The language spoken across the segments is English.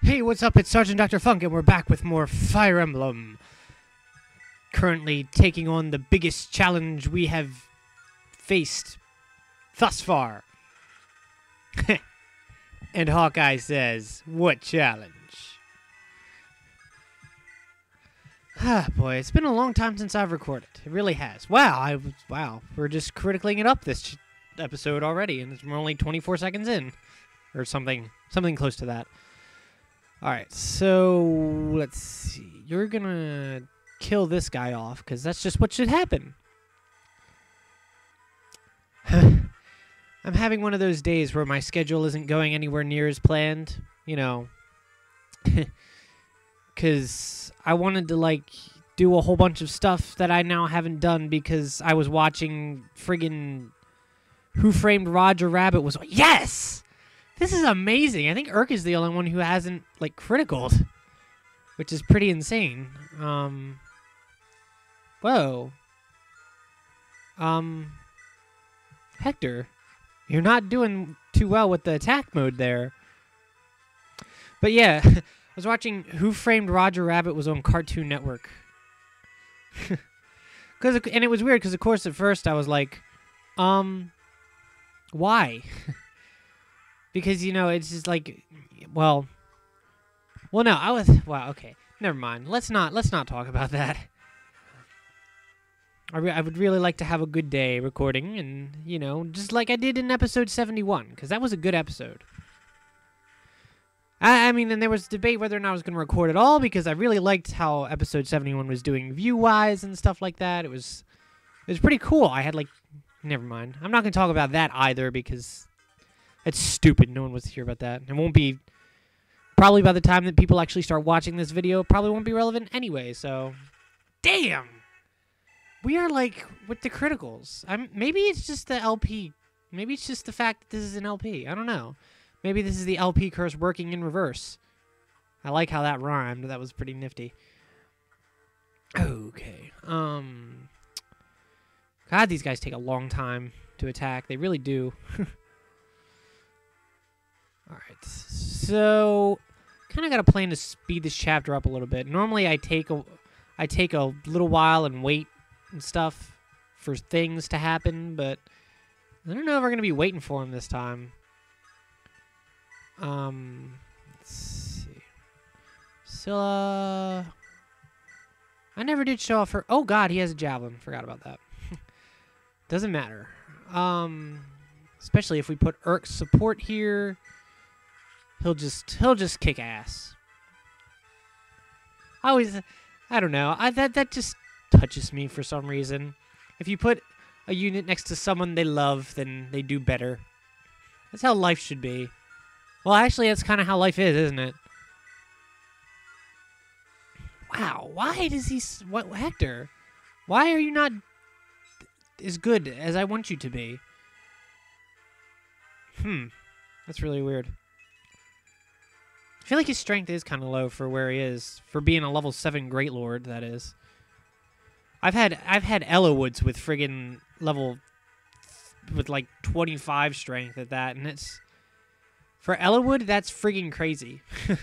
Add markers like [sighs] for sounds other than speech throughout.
Hey, what's up? It's Sergeant Dr. Funk, and we're back with more Fire Emblem. Currently taking on the biggest challenge we have faced thus far. [laughs] and Hawkeye says, What challenge? Ah, boy, it's been a long time since I've recorded. It really has. Wow, I wow, we're just critically it up this episode already, and it's, we're only 24 seconds in, or something, something close to that. All right, so let's see. You're gonna kill this guy off because that's just what should happen. [sighs] I'm having one of those days where my schedule isn't going anywhere near as planned. You know, [laughs] because I wanted to like do a whole bunch of stuff that I now haven't done because I was watching friggin' Who Framed Roger Rabbit was yes. This is amazing. I think Erk is the only one who hasn't like criticaled, which is pretty insane. Um, whoa. Um, Hector, you're not doing too well with the attack mode there. But yeah, [laughs] I was watching Who Framed Roger Rabbit was on Cartoon Network. [laughs] Cause and it was weird because of course at first I was like, um, why? [laughs] because you know it's just like, well, well no I was wow okay never mind let's not let's not talk about that. I, re- I would really like to have a good day recording and you know just like I did in episode seventy one because that was a good episode. I, I mean, and there was debate whether or not I was going to record at all because I really liked how episode 71 was doing view wise and stuff like that. It was it was pretty cool. I had like never mind. I'm not going to talk about that either because it's stupid. No one wants to hear about that. It won't be probably by the time that people actually start watching this video, probably won't be relevant anyway. So, damn. We are like with the criticals. I'm maybe it's just the LP. Maybe it's just the fact that this is an LP. I don't know. Maybe this is the LP curse working in reverse. I like how that rhymed. That was pretty nifty. Okay. Um God, these guys take a long time to attack. They really do. [laughs] All right. So, kind of got a plan to speed this chapter up a little bit. Normally I take a I take a little while and wait and stuff for things to happen, but I don't know if we're going to be waiting for him this time. Um, let's see. Scylla. I never did show off her. Oh God, he has a javelin. Forgot about that. [laughs] Doesn't matter. Um, especially if we put Erk's support here, he'll just he'll just kick ass. I always, I don't know. I that that just touches me for some reason. If you put a unit next to someone they love, then they do better. That's how life should be. Well, actually, that's kind of how life is, isn't it? Wow, why does he. What, Hector? Why are you not as good as I want you to be? Hmm. That's really weird. I feel like his strength is kind of low for where he is, for being a level 7 Great Lord, that is. I've had I've had Eliwoods with friggin' level with like 25 strength at that, and it's for Eliwood, that's friggin' crazy. [laughs]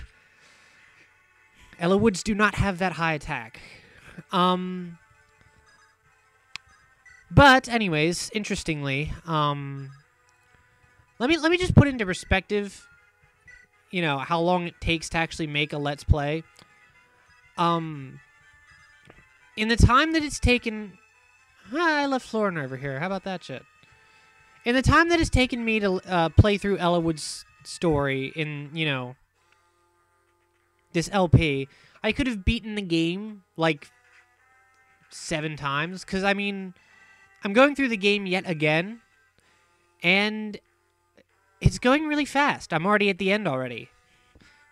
Eliwoods do not have that high attack. Um But anyways, interestingly, um let me let me just put into perspective you know how long it takes to actually make a let's play. Um in the time that it's taken Ah, I left Florin over here. How about that shit? In the time that it's taken me to uh, play through Eliwood's story in, you know, this LP, I could have beaten the game like seven times. Because, I mean, I'm going through the game yet again, and it's going really fast. I'm already at the end already.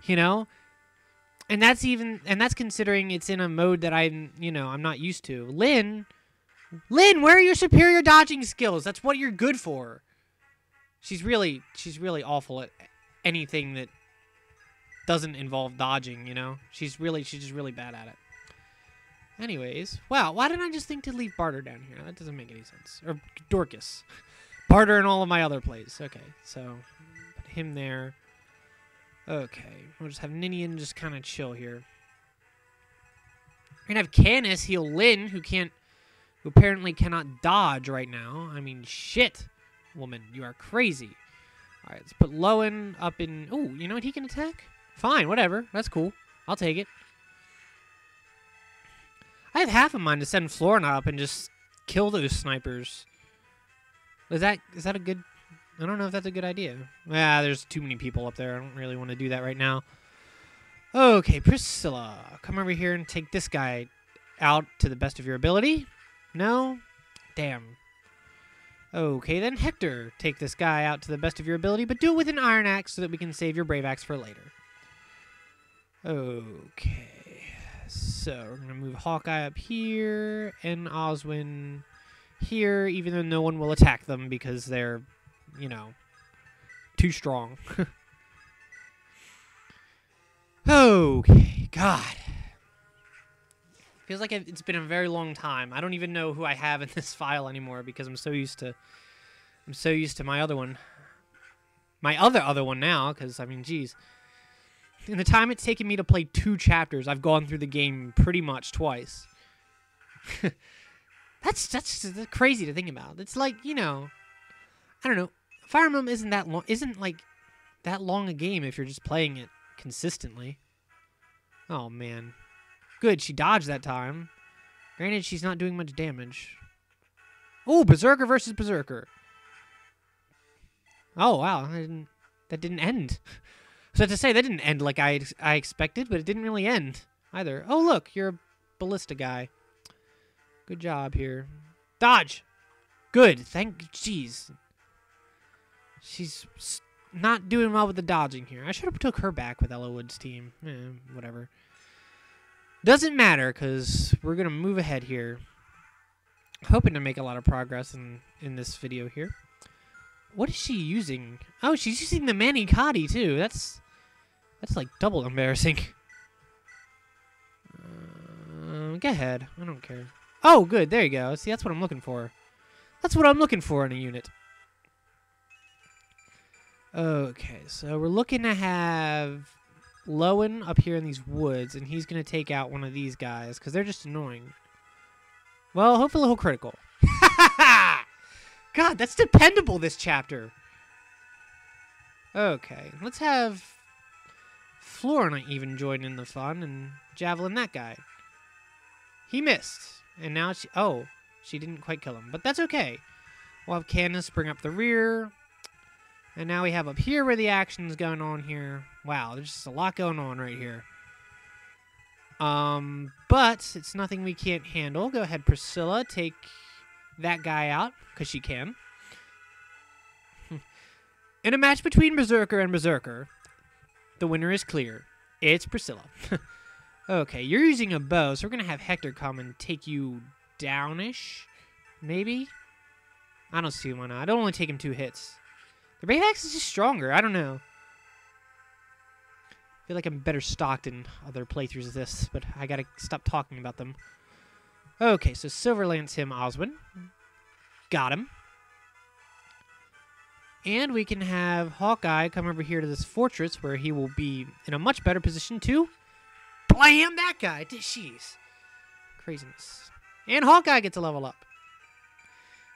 You know? And that's even, and that's considering it's in a mode that I'm, you know, I'm not used to. Lyn. Lyn, where are your superior dodging skills? That's what you're good for. She's really she's really awful at anything that doesn't involve dodging, you know? She's really she's just really bad at it. Anyways, wow, why didn't I just think to leave Bartre down here? That doesn't make any sense. Or Dorcas. Bartre and all of my other plays. Okay, so put him there. Okay, we'll just have Ninian just kind of chill here. We're gonna have Canas heal Lyn, who can't, who apparently cannot dodge right now. I mean, shit, woman, you are crazy. All right, let's put Lowen up in. Oh, you know what? He can attack. Fine, whatever. That's cool. I'll take it. I have half a mind to send Florina up and just kill those snipers. Is that is that a good? I don't know if that's a good idea. Yeah, there's too many people up there. I don't really want to do that right now. Okay, Priscilla, come over here and take this guy out to the best of your ability. No? Damn. Okay, then Hector, take this guy out to the best of your ability, but do it with an Iron Axe so that we can save your Brave Axe for later. Okay. So, we're going to move Hawkeye up here and Oswin here, even though no one will attack them because they're, you know, too strong. [laughs] okay, God. Feels like it's been a very long time. I don't even know who I have in this [laughs] file anymore because I'm so used to I'm so used to my other one. My other other one now cuz I mean, geez. In the time it's taken me to play two chapters, I've gone through the game pretty much twice. [laughs] that's that's crazy to think about. It's like, you know, I don't know. Fire Emblem isn't that long isn't like that long a game if you're just playing it consistently. Oh man. Good, she dodged that time. Granted, she's not doing much damage. Oh, Berserker versus Berserker. Oh, wow. That didn't, that didn't end. [laughs] So to say, that didn't end like I, I expected, but it didn't really end either. Oh, look, you're a ballista guy. Good job here. Dodge! Good. Thank... Jeez. She's not doing well with the dodging here. I should have took her back with Eliwood's team. Eh, whatever. Doesn't matter, because we're going to move ahead here. Hoping to make a lot of progress in, in this video here. What is she using? Oh, she's using the Mani Katti, too. That's that's like double embarrassing. [laughs] Uh, go ahead. I don't care. Oh, good. There you go. See, that's what I'm looking for. That's what I'm looking for in a unit. Okay, so we're looking to have Lowen up here in these woods, and he's going to take out one of these guys, because they're just annoying. Well, hopefully he'll critical. [laughs] God, that's dependable, this chapter. Okay, let's have Florina even join in the fun and javelin that guy. He missed, and now she... Oh, she didn't quite kill him, but that's okay. We'll have Canas bring up the rear, and now we have up here where the action's going on here. Wow, there's just a lot going on right here. Um, but it's nothing we can't handle. Go ahead, Priscilla. Take that guy out, because she can. [laughs] In a match between Berserker and Berserker, the winner is clear. It's Priscilla. [laughs] okay, you're using a bow, so we're going to have Hector come and take you downish, maybe? I don't see why not. I don't only take him two hits. The Brave Axe is just stronger. I don't know. I feel like I'm better stocked in other playthroughs of this, but I gotta stop talking about them. Okay, so Silver Lance him Oswin. Got him. And we can have Hawkeye come over here to this fortress where he will be in a much better position to blam that guy. Jeez. Craziness. And Hawkeye gets a level up.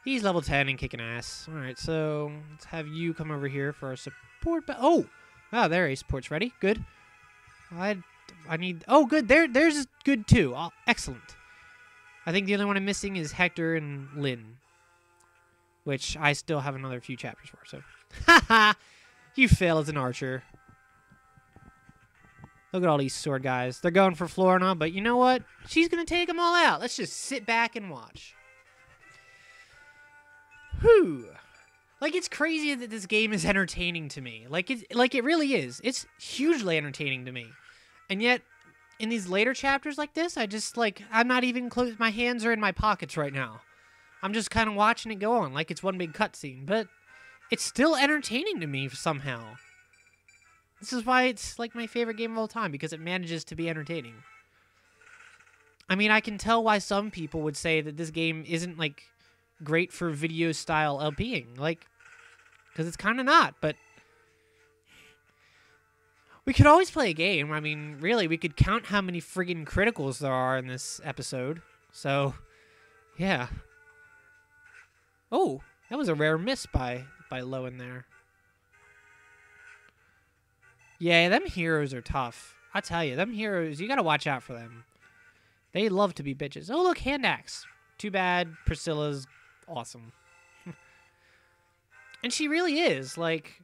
He's level 10 and kicking ass. Alright, so let's have you come over here for our support. But oh, oh, there, he support's ready. Good. I, I need. Oh, good. There, there's good too. Oh, excellent. I think the only one I'm missing is Hector and Lyn. which I still have another few chapters for. So, [laughs] haha, you fail as an archer. Look at all these sword guys. They're going for Florina, but you know what? She's gonna take them all out. Let's just sit back and watch. Whew. Like it's crazy that this game is entertaining to me. Like it like it really is. It's hugely entertaining to me. And yet in these later chapters like this, I just like I'm not even close my hands are in my pockets right now. I'm just kind of watching it go on like it's one big cutscene, but it's still entertaining to me somehow. This is why it's like my favorite game of all time because it manages to be entertaining. I mean, I can tell why some people would say that this game isn't like great for video style LPing. Like, because it's kind of not, but. We could always play a game. I mean, really, we could count how many friggin' criticals there are in this episode. So, yeah. Oh, that was a rare miss by by Lowen there. Yeah, them heroes are tough. I tell you, them heroes, you gotta watch out for them. They love to be bitches. Oh, look, hand axe. Too bad Priscilla's awesome. [laughs] and she really is. Like,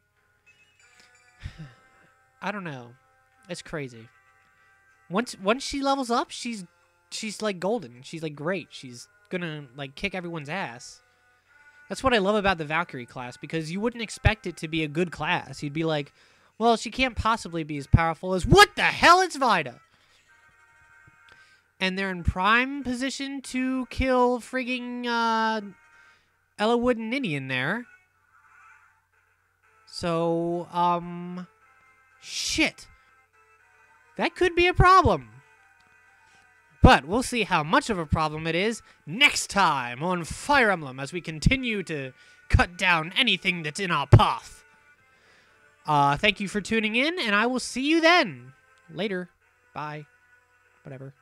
[sighs] I don't know. It's crazy. Once once she levels up, she's she's like golden. She's like great. She's gonna like kick everyone's ass. That's what I love about the Valkyrie class because you wouldn't expect it to be a good class. You'd be like, well, she can't possibly be as powerful as what the hell? It's Vaida. And they're in prime position to kill frigging uh, Wood and Ninian there. So, um, shit. That could be a problem. But we'll see how much of a problem it is next time on Fire Emblem as we continue to cut down anything that's in our path. Uh, thank you for tuning in, and I will see you then. Later. Bye. Whatever.